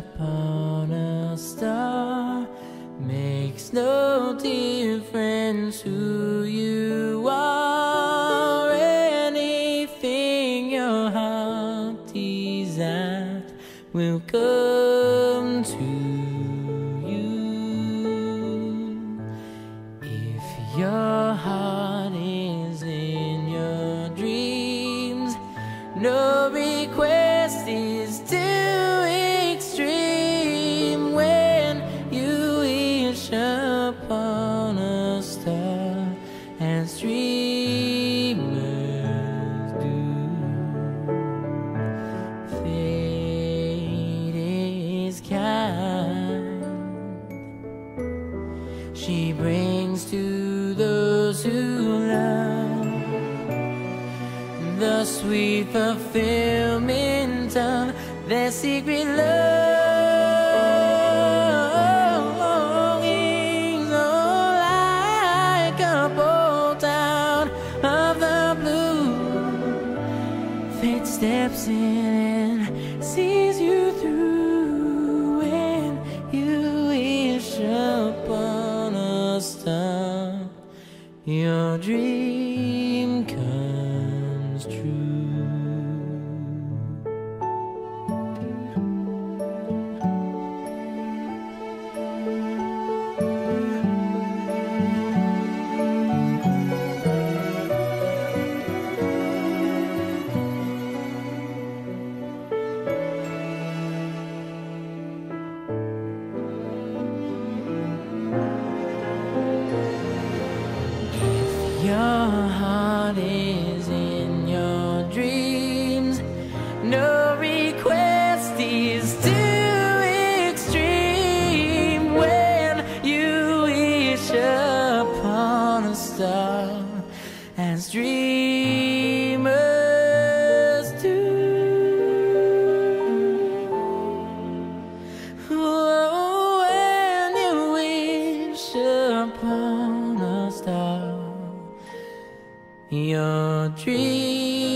upon a star Makes no difference who you are. Anything your heart desires will come to She brings to those who love the sweet fulfillment of their secret longings. Oh, like a bolt out of the blue. Fate steps in Your dream your heart is in your dreams, no your dream